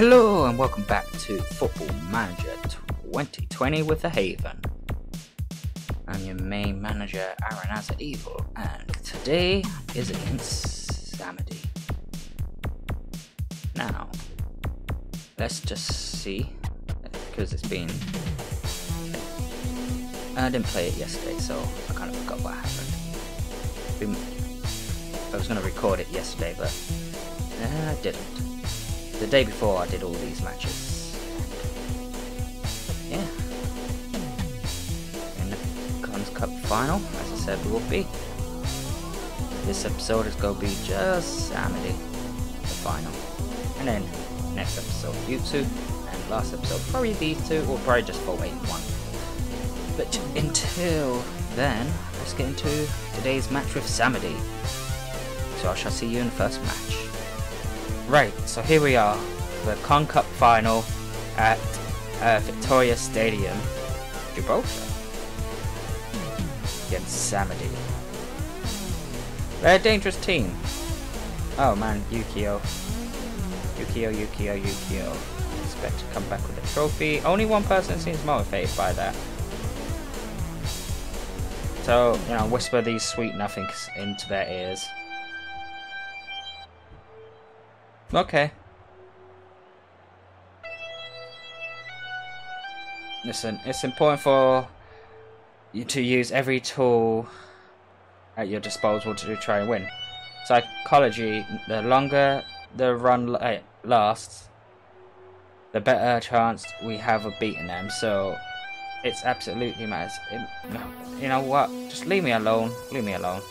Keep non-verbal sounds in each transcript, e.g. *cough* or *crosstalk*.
Hello and welcome back to Football Manager 2020 with the Haven. I'm your main manager, Aaron Evil, and today is against Samedy. Now, let's just see, because it's been. I didn't play it yesterday, so I kind of forgot what happened. I was going to record it yesterday, but uh, I didn't the day before I did all these matches. Yeah. In the Cons Cup final, as I said will be. This episode is going to be just Samedy, the final. And then next episode, two, and last episode, probably these two, or probably just for 8 1. But until then, let's get into today's match with Samedy. So I shall see you in the first match. Right, so here we are, the Con Cup final at uh, Victoria Stadium, Gibraltar, against Samedy. They're a dangerous team. Oh man, Yukio. Yukio, Yukio, Yukio. Expect to come back with a trophy. Only one person seems motivated by that. So, you know, whisper these sweet nothings into their ears. Okay. Listen, it's important for you to use every tool at your disposal to try and win. Psychology, the longer the run lasts, the better chance we have of beating them. So it's absolutely matters. It, you know what? Just leave me alone. Leave me alone.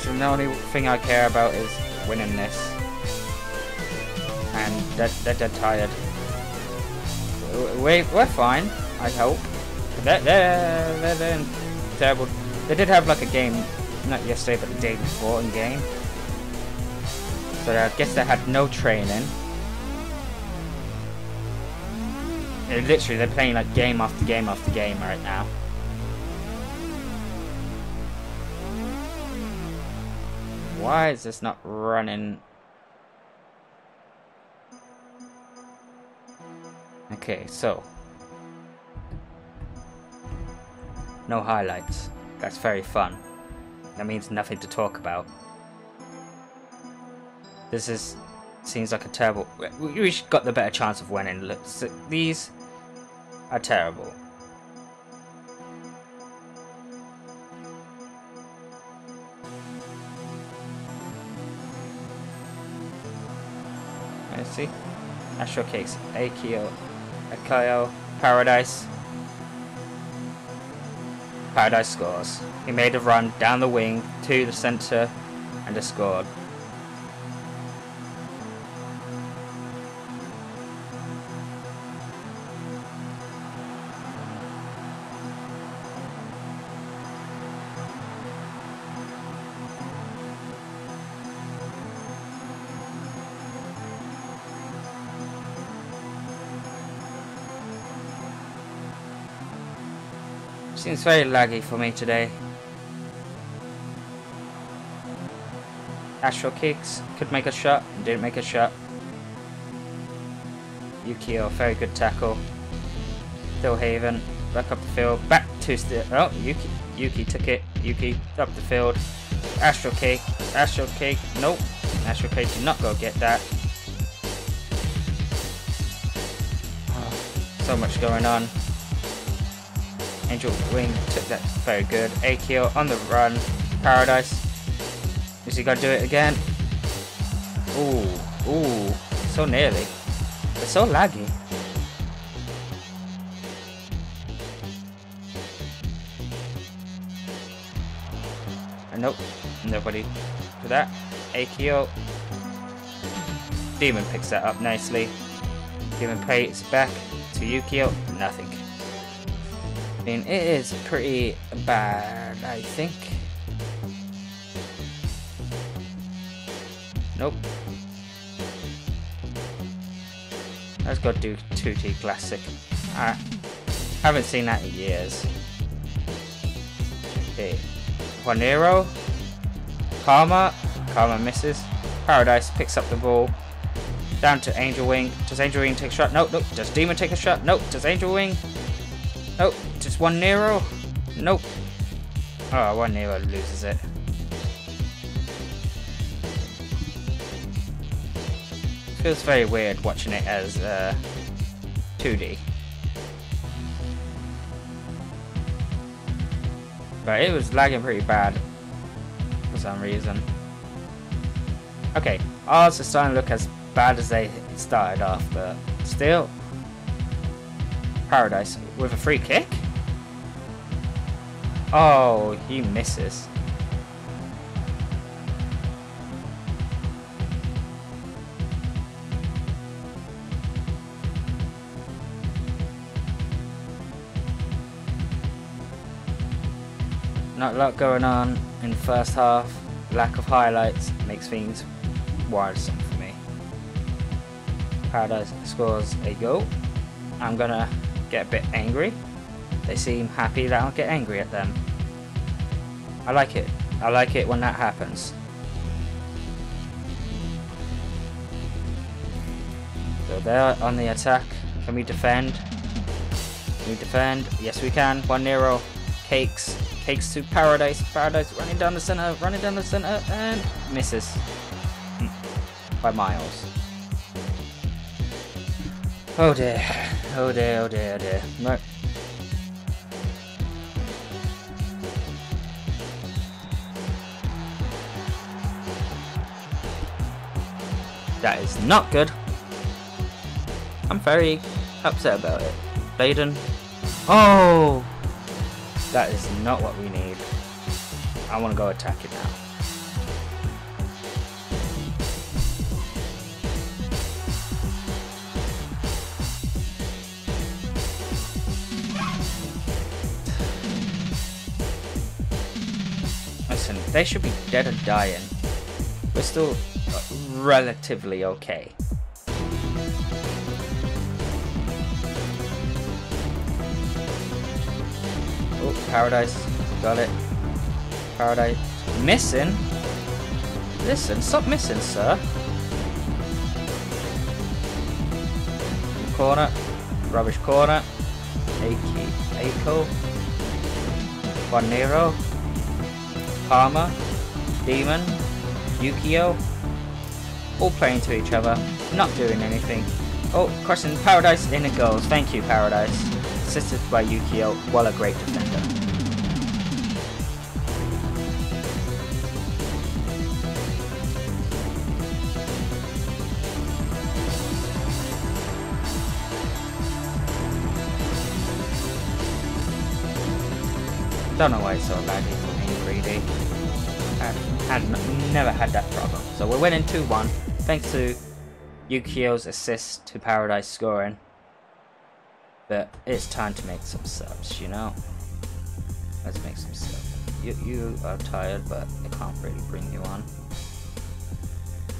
So the only thing I care about is winning this. And they're, they're dead tired. We, we're fine, I hope. They're, they're, they're, they're terrible. They did have like a game, not yesterday, but the day before in game. So I guess they had no training. They're literally, they're playing like game after game after game right now. Why is this not running? Okay, so. No highlights. That's very fun. That means nothing to talk about. This is seems like a terrible. We got the better chance of winning. Look, these are terrible. See. Astro Cakes, Akio, Akayo, Paradise. Paradise scores. He made a run down the wing to the centre and scored. Seems very laggy for me today. Astral kicks, could make a shot, didn't make a shot. Yukio, very good tackle. Still Haven, back up the field, back to still. Oh, Yuki, Yuki took it. Yuki up the field. Astral cake, Astral cake. Nope, Astral cake did not go get that. Oh, so much going on. Angel Wing took that very good. Akio on the run. Paradise. Is he gonna do it again? Ooh, ooh, so nearly. It's so laggy. Uh, nope, nobody for that. Akio. Demon picks that up nicely. Demon plays back to Yukio. Nothing. I mean, it is pretty bad, I think. Nope. Let's go do 2D Classic. I Haven't seen that in years. Okay. Juanero. Karma. Karma misses. Paradise picks up the ball. Down to Angel Wing. Does Angel Wing take a shot? Nope, nope. Does Demon take a shot? Nope. Does Angel Wing? Nope. Just one Nero? Nope. Oh, one Nero loses it. Feels very weird watching it as uh, 2D. But it was lagging pretty bad for some reason. Okay, ours is starting to look as bad as they started off, but still. Paradise with a free kick? Oh, he misses. Not a lot going on in the first half. Lack of highlights makes things worrisome for me. Paradise scores a goal. I'm gonna get a bit angry. They seem happy that I'll get angry at them. I like it. I like it when that happens. So they're on the attack. Can we defend? Can we defend? Yes we can. One Nero. Cakes Cakes to Paradise. Paradise running down the center, running down the center, and misses. Hmm. By miles. Oh dear. Oh dear, oh dear, oh dear. No. That is not good. I'm very upset about it. Baden. Oh! That is not what we need. I want to go attack it now. Listen, they should be dead or dying. We're still uh, relatively okay. Oh, paradise. Got it. Paradise. Missing? Listen, stop missing, sir. Corner. Rubbish corner. Aki. Aiko. Juanero. Karma. Demon. Yukio. All playing to each other. Not doing anything. Oh, crossing Paradise in it goes. Thank you, Paradise. Assisted by Yukio. What a great defender. Don't know why it's so laggy for me, 3D. Had, never had that problem. So we're winning 2-1, thanks to Yukio's assist to Paradise scoring. But it's time to make some subs, you know? Let's make some subs. You, you are tired, but I can't really bring you on.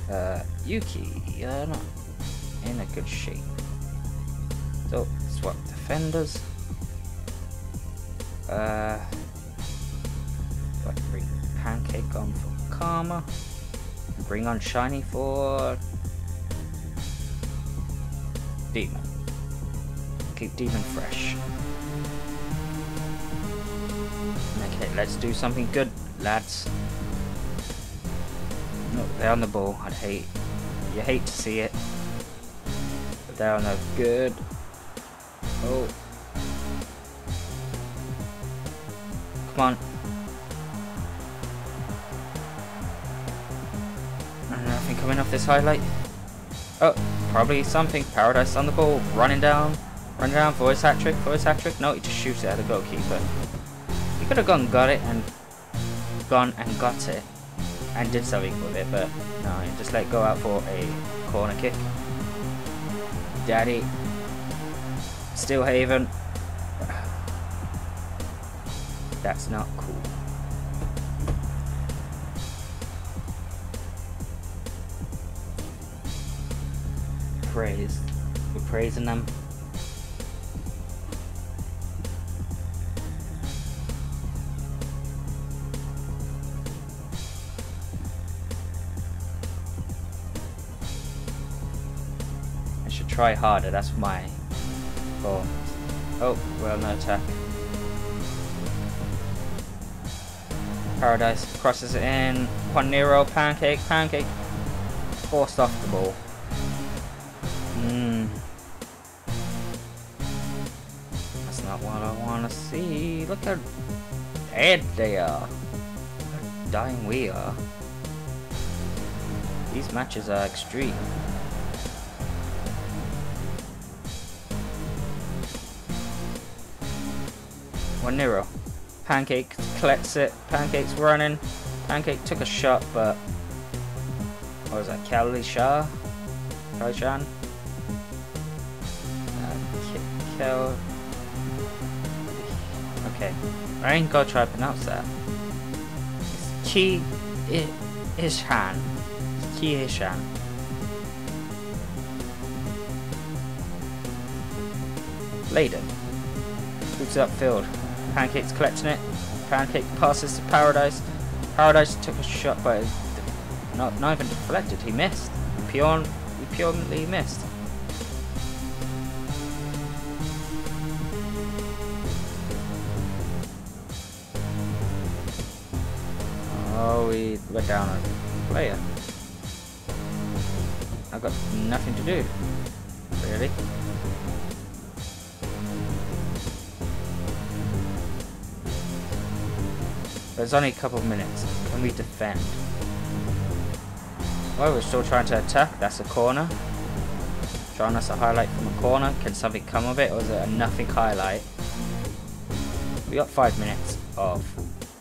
Uh, Yuki, you're not in a good shape. So, swap defenders. Uh, bring Pancake on for Karma. Bring on Shiny for Demon. Keep Demon fresh. Okay, let's do something good, lads. No, they're on the ball. I'd hate. You hate to see it. But they're on a good. Oh. Come on. Off this highlight. Oh, probably something. Paradise on the ball. Running down. Running down. Voice hat trick. Voice hat trick. No, he just shoots it at the goalkeeper. He could have gone got it and gone and got it and did something with it, but no, he just let go out for a corner kick. Daddy. Stillhaven. *sighs* That's not cool. praise. You're praising them. I should try harder, that's my fault. Oh, we're on the attack. Paradise crosses in. Quanero, pancake, pancake. Forced off the ball. Look how dead they are. How dying we are. These matches are extreme. One Nero. Pancake collects it. Pancake's running. Pancake took a shot, but what was that? Kali Shah? Kali Shan? Uh, Kel. Okay, I ain't gonna try to pronounce that. It's Ki Ishan. Ki Ishan. Layden. Boots upfield. Pancake's collecting it. Pancake passes to Paradise. Paradise took a shot, but not, not even deflected. He missed. Pure, he purely missed. Let down a player. I've got nothing to do. Really? There's only a couple of minutes. Can we defend? Well, we're still trying to attack. That's a corner. Showing us a highlight from a corner. Can something come of it, or is it a nothing highlight? We got five minutes of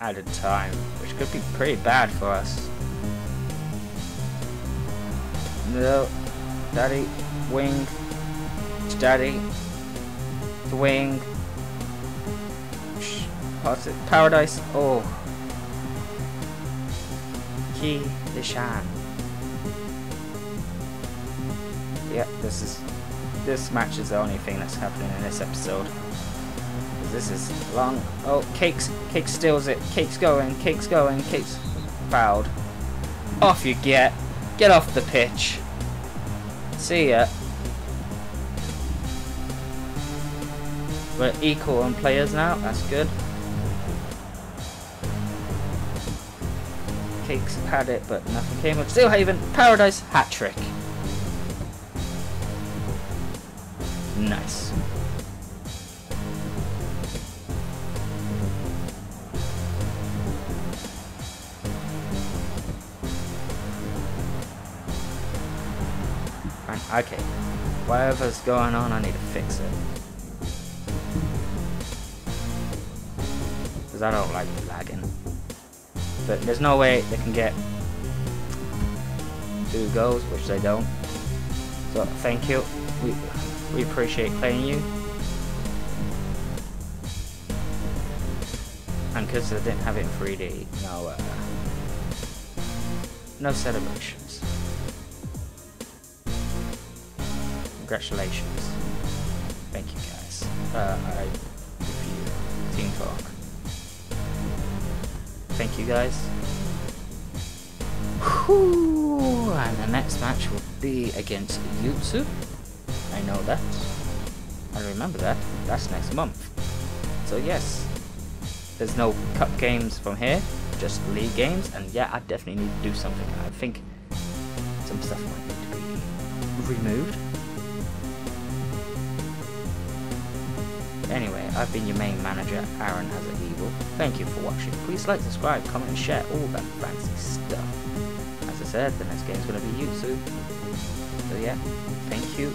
added time, which could be pretty bad for us. No, Daddy, wing, Daddy, the wing, Paradise, oh. Ki Lishan. Yeah, this is this match is the only thing that's happening in this episode. This is long. Oh, Cakes, Cake steals it. Cake's going, Cake's going, Cake's fouled. Off you get. Get off the pitch. See ya. We're equal on players now. That's good. Cakes had it, but nothing came of Steelhaven. Paradise hat trick. Nice. Okay. Whatever's going on, I need to fix it. Because I don't like lagging. But there's no way they can get two goals, which they don't. So thank you. We we appreciate playing you. And because they didn't have it in 3D, no uh, no celebrations. Congratulations. Thank you guys. Uh, I you Team Talk. Thank you guys. Whew, and the next match will be against Yutsu. I know that. I remember that. That's next month. So yes, there's no cup games from here, just league games, and yeah, I definitely need to do something. I think some stuff might need to be removed. Anyway, I've been your main manager, Aaron Has a Evil. Thank you for watching. Please like, subscribe, comment, and share all that fancy stuff. As I said, the next game is gonna be you soon. So yeah, thank you.